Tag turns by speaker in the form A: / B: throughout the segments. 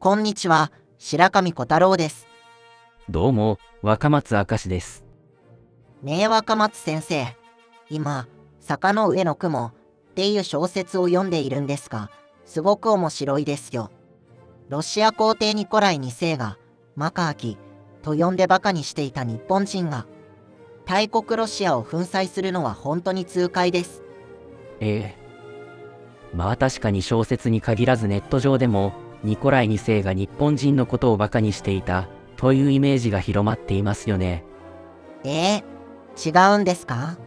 A: こんにちは、白上小太郎です。
B: どうも、若松明石です。
A: ねえ若松先生。今、坂の上の雲っていう小説を読んでいるんですが、すごく面白いですよ。ロシア皇帝ニコライ2世が、マカーキと呼んでバカにしていた日本人が、大国ロシアを粉砕するのは本当に痛快です。
B: ええまあ確かに小説に限らずネット上でも、ニコライ2世が日本人のことをバカにしていた、というイメージが広まっていますよね。
A: えー、違うんですか？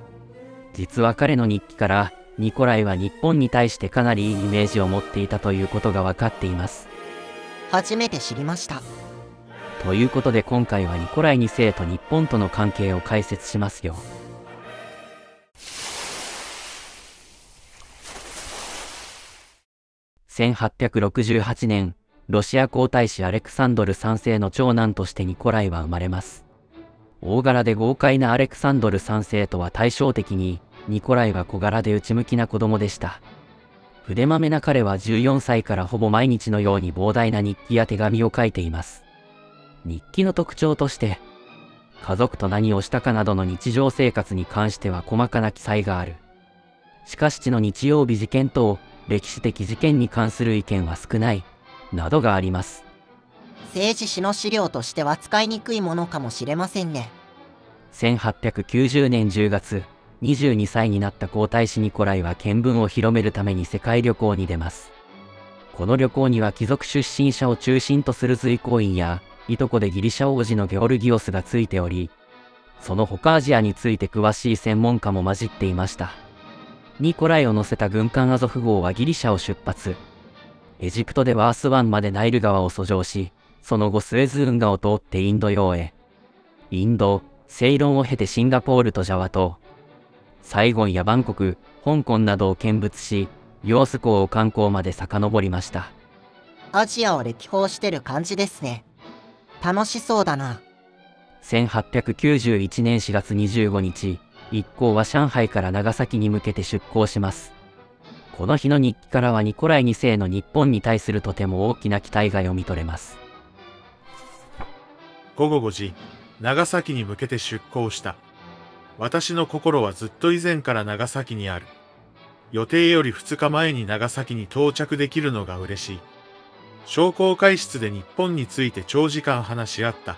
B: 実は彼の日記から、ニコライは日本に対してかなりいいイメージを持っていたということが分かっています。
A: 初めて知りました。
B: ということで今回はニコライ2世と日本との関係を解説しますよ。1868年、ロシア皇太子アレクサンドル3世の長男としてニコライは生まれます。大柄で豪快なアレクサンドル3世とは対照的に、ニコライは小柄で内向きな子供でした。筆まめな彼は14歳からほぼ毎日のように膨大な日記や手紙を書いています。日記の特徴として、家族と何をしたかなどの日常生活に関しては細かな記載がある。しかし地の日曜日事件等、歴史的事件に関する意見は少ない、などがあります。
A: 政治史の資料としては使いにくいものかもしれませんね。
B: 1890年10月、22歳になった皇太子ニコライは見聞を広めるために世界旅行に出ます。この旅行には貴族出身者を中心とする随行員や、いとこでギリシャ王子のゲオルギオスがついており、その他アジアについて詳しい専門家も混じっていました。ニコライを乗せた軍艦アゾフ号はギリシャを出発。エジプトではアスワンまでナイル川を遡上し、その後スエズ運河を通ってインド洋へ。インド、セイロンを経てシンガポールとジャワ島、サイゴンやバンコク、香港などを見物し、ヨース港を観光まで遡りました。
A: アジアを歴訪してる感じですね。楽しそうだな。
B: 1891年4月25日、一行は上海から長崎に向けて出港します。この日の日記からはニコライ2世の日本に対するとても大きな期待が読み取れます。
C: 午後5時、長崎に向けて出港した。私の心はずっと以前から長崎にある。予定より2日前に長崎に到着できるのが嬉しい。商工会室で日本について長時間話し合った。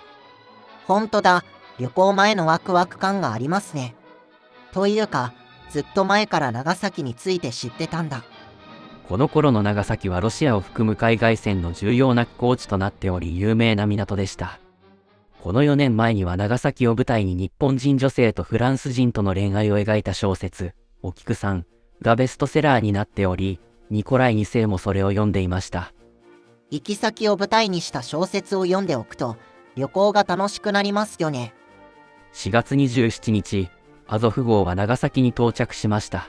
A: ほんとだ、旅行前のワクワク感がありますね。というか、ずっと前から長崎について知ってたんだ。
B: この頃の長崎はロシアを含む海外線の重要な港地となっており有名な港でした。この4年前には長崎を舞台に日本人女性とフランス人との恋愛を描いた小説、お菊さんがベストセラーになっており、ニコライ2世もそれを読んでいました。
A: 行き先を舞台にした小説を読んでおくと、旅行が楽しくなりますよね。
B: 4月27日、アゾフ号は長崎に到着しました。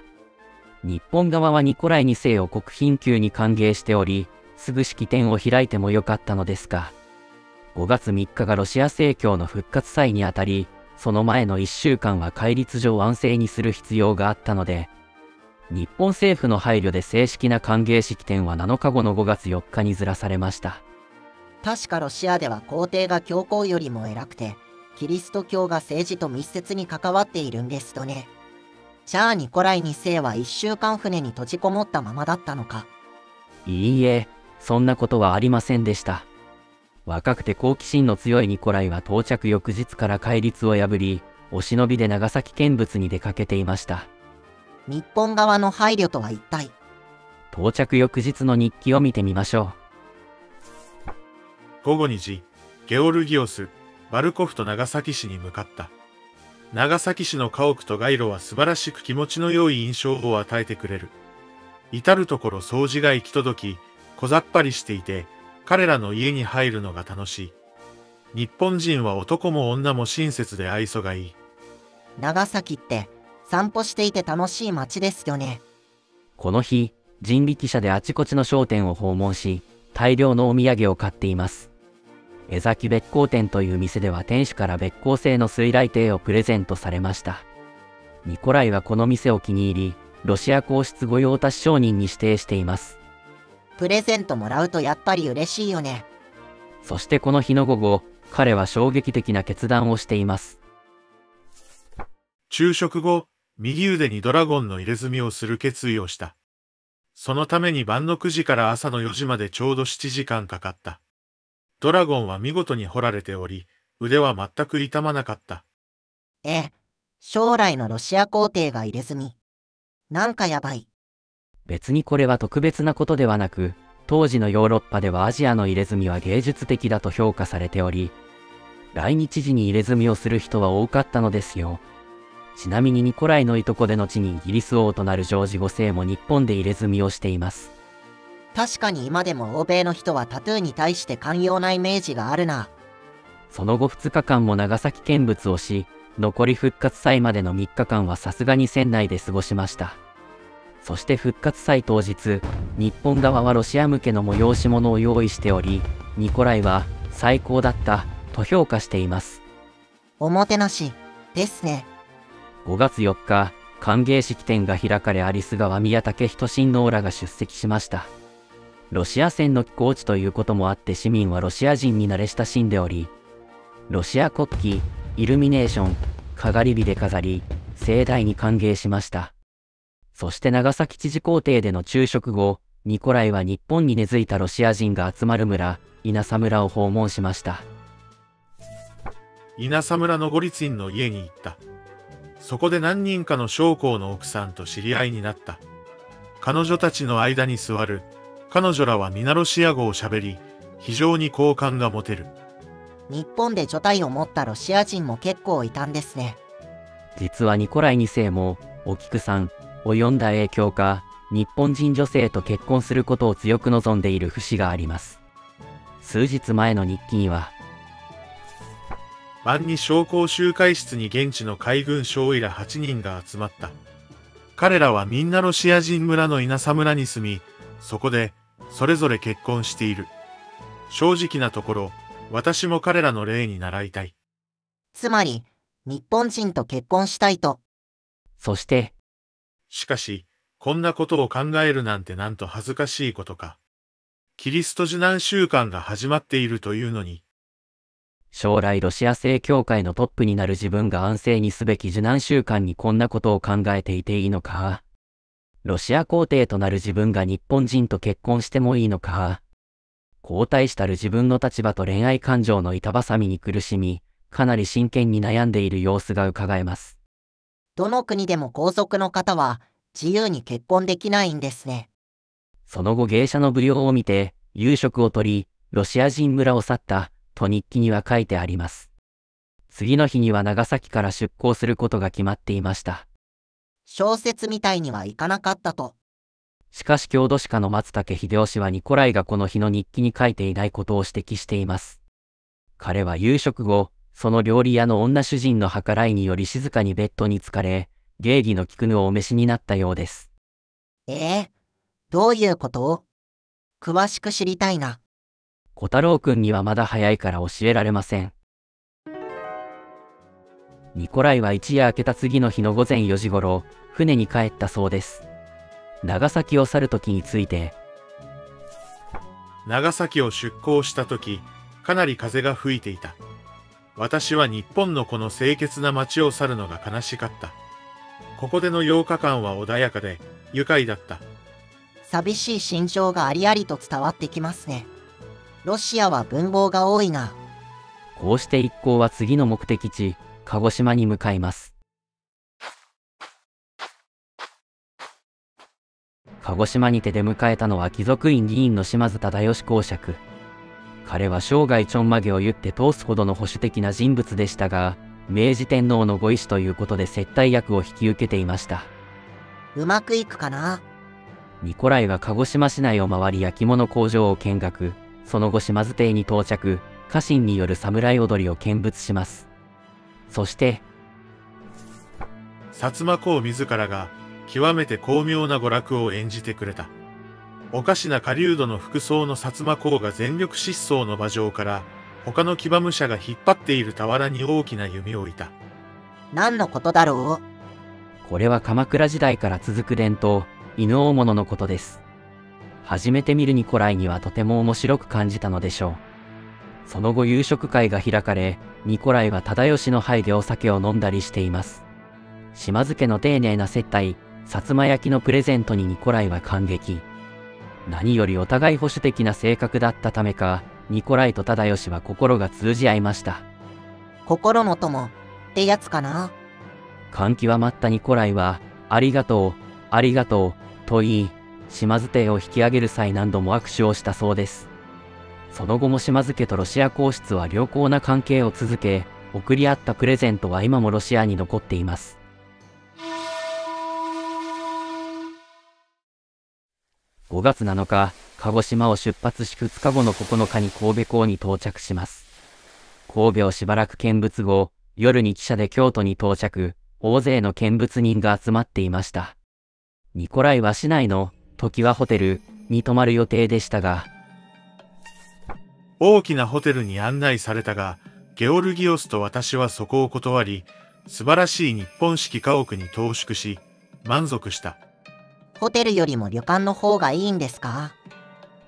B: 日本側はニコライ2世を国賓級に歓迎しており、すぐ式典を開いてもよかったのですが、5月3日がロシア正教の復活祭にあたり、その前の1週間は戒律上安静にする必要があったので、日本政府の配慮で正式な歓迎式典は7日後の5月4日にずらされました。
A: 確かロシアでは皇帝が教皇よりも偉くて、キリスト教が政治と密接に関わっているんですとね。じゃあニコライ2世は1週間船に閉じこもったままだったのか。
B: いいえ、そんなことはありませんでした。若くて好奇心の強いニコライは到着翌日から戒律を破り、お忍びで長崎見物に出かけていました。
A: 日本側の配慮とは一体？
B: 到着翌日の日記を見てみましょ
C: 午後2時、ゲオルギオス、バルコフと長崎市に向かった。長崎市の家屋と街路は素晴らしく気持ちの良い印象を与えてくれる。至るところ掃除が行き届き、小ざっぱりしていて、彼らの家に入るのが楽しい。日本人は男も女も親切で愛想がいい。
A: 長崎って散歩していて楽しい街ですよね。
B: う。この日、人力車であちこちの商店を訪問し、大量のお土産を買っています。江崎別光店という店では店主から別光製の水雷艇をプレゼントされました。ニコライはこの店を気に入り、ロシア皇室御用達商人に指定しています。
A: プレゼントもらうとやっぱり嬉しいよね。
B: そしてこの日の午後、彼は衝撃的な決断をしています。
C: 昼食後、右腕にドラゴンの入れ墨をする決意をした。そのために晩の9時から朝の4時までちょうど7時間かかった。ドラゴンは見事に彫られており、腕は全く痛まなかった。
A: ええ、将来のロシア皇帝が入れ墨。なんかやばい。
B: 別にこれは特別なことではなく、当時のヨーロッパではアジアの入れ墨は芸術的だと評価されており、来日時に入れ墨をする人は多かったのですよ。ちなみにニコライのいとこで後にイギリス王となるジョージ5世も日本で入れ墨をしています。
A: 確かに今でも欧米の人はタトゥーに対して寛容なイメージがあるな。
B: その後2日間も長崎見物をし、残り復活祭までの3日間はさすがに船内で過ごしました。そして復活祭当日、日本側はロシア向けの催し物を用意しており、ニコライは最高だったと評価しています。
A: おもてなし、ですね。
B: 5月4日、歓迎式典が開かれアリス川宮武人親王らが出席しました。ロシア船の寄港地ということもあって市民はロシア人に慣れ親しんでおり、ロシア国旗、イルミネーション、かがり火で飾り、盛大に歓迎しました。そして長崎知事公邸での昼食後、ニコライは日本に根付いたロシア人が集まる村、稲佐村を訪問しました。
C: 稲佐村のゴリツィンの家に行った。そこで何人かの将校の奥さんと知り合いになった。彼女たちの間に座る。彼女らは皆ロシア語を喋り、非常に好感が持てる。
A: 日本で除隊を持ったロシア人も結構いたんですね。
B: 実はニコライ2世も、お菊さんを読んだ影響か、日本人女性と結婚することを強く望んでいる節があります。数日前の日記には、
C: 晩に将校集会室に現地の海軍少尉ら8人が集まった。彼らはみんなロシア人村の稲佐村に住み、そこで、それぞれ結婚している。正直なところ、私も彼らの例に習いたい。
A: つまり、日本人と結婚したいと。
B: そして、
C: しかし、こんなことを考えるなんてなんと恥ずかしいことか。キリスト受難習慣が始まっているというのに、
B: 将来ロシア正教会のトップになる自分が安静にすべき受難習慣にこんなことを考えていていいのかロシア皇帝となる自分が日本人と結婚してもいいのか皇太子たる自分の立場と恋愛感情の板挟みに苦しみ、かなり真剣に悩んでいる様子が伺えます。
A: どの国でも皇族の方は自由に結婚できないんですね。
B: その後芸者の舞踊を見て、夕食をとり、ロシア人村を去った、と日記には書いてあります。次の日には長崎から出港することが決まっていました。
A: 小説みたいにはいかなかったと。
B: しかし郷土史家の松竹秀夫氏はニコライがこの日の日記に書いていないことを指摘しています。彼は夕食後、その料理屋の女主人の計らいにより静かにベッドに疲れ、芸儀の菊ぬをお召しになったようです。
A: ええどういうこと？詳しく知りたいな。
B: 小太郎くんにはまだ早いから教えられません。ニコライは一夜明けた次の日の午前4時頃、船に帰ったそうです。長崎を去る時について、
C: 長崎を出港した時、かなり風が吹いていた。私は日本のこの清潔な街を去るのが悲しかった。ここでの8日間は穏やかで、愉快だった。
A: 寂しい心情がありありと伝わってきますね。ロシアは文豪が多いな。
B: こうして一行は次の目的地、鹿児島に向かいます。鹿児島にて出迎えたのは貴族院議員の島津忠義公爵。彼は生涯ちょんまげを言って通すほどの保守的な人物でしたが、明治天皇のご意志ということで接待役を引き受けていました。
A: うまくいくかな？
B: ニコライは鹿児島市内を回り焼き物工場を見学、その後島津邸に到着、家臣による侍踊りを見物します。そして、
C: 薩摩公自らが、極めて巧妙な娯楽を演じてくれた。おかしな狩人の服装の薩摩公が全力疾走の馬上から、他の騎馬武者が引っ張っている俵に大きな弓を置いた。
A: 何のことだろ
B: これは鎌倉時代から続く伝統、犬大物のことです。初めて見るニコライにはとても面白く感じたのでしょう。その後夕食会が開かれ、ニコライは忠義の杯でお酒を飲んだりしています。島津家の丁寧な接待、薩摩焼きのプレゼントにニコライは感激。何よりお互い保守的な性格だったためか、ニコライと忠義は心が通じ合いました。
A: 心の友ってやつかな？
B: 感極まったニコライは、ありがとう、ありがとう、と言い、島津邸を引き上げる際何度も握手をしたそうです。その後も島津家とロシア皇室は良好な関係を続け、送り合ったプレゼントは今もロシアに残っています。5月7日、鹿児島を出発し2日後の9日に神戸港に到着します。神戸をしばらく見物後、夜に汽車で京都に到着、大勢の見物人が集まっていました。ニコライは市内の時はホテルに泊まる予定でしたが、
C: 大きなホテルに案内されたが、ゲオルギオスと私はそこを断り、素晴らしい日本式家屋に投縮し、満足した。
A: ホテルよりも旅館の方がいいんですか？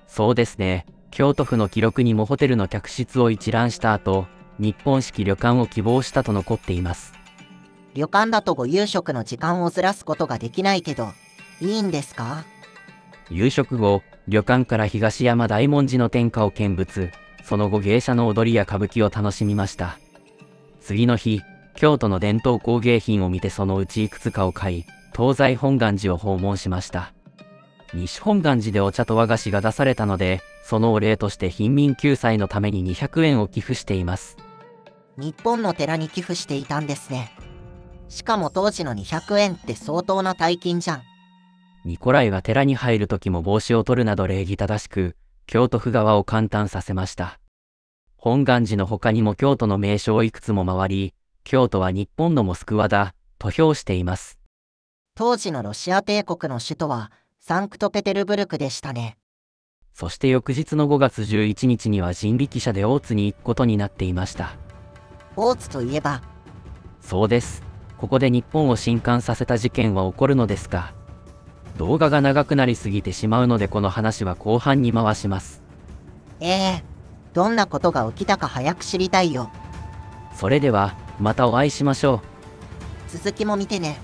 B: そうですね、京都府の記録にもホテルの客室を一覧した後、日本式旅館を希望したと残っています。
A: 旅館だとご夕食の時間をずらすことができないけど、いいんですか？
B: 夕食後、旅館から東山大文字の天下を見物、その後芸者の踊りや歌舞伎を楽しみました。次の日、京都の伝統工芸品を見てそのうちいくつかを買い、東西本願寺を訪問しました。西本願寺でお茶と和菓子が出されたので、そのお礼として貧民救済のために200円を寄付しています。
A: 日本の寺に寄付していたんですね。しかも当時の200円って相当な大金じゃん。
B: ニコライは寺に入る時も帽子を取るなど礼儀正しく、京都府側を感嘆させました。本願寺の他にも京都の名所をいくつも回り、京都は日本のモスクワだ、と評しています。
A: 当時のロシア帝国の首都はサンクトペテルブルクでしたね。
B: そして翌日の5月11日には人力車で大津に行くことになっていました。
A: 大津といえば、
B: そうです。ここで日本を震撼させた事件は起こるのですが、動画が長くなりすぎてしまうのでこの話は後半に回します。
A: ええどんなことが起きたか早く知りたいよ。
B: それでは、またお会いしましょう。
A: 続きも見てね。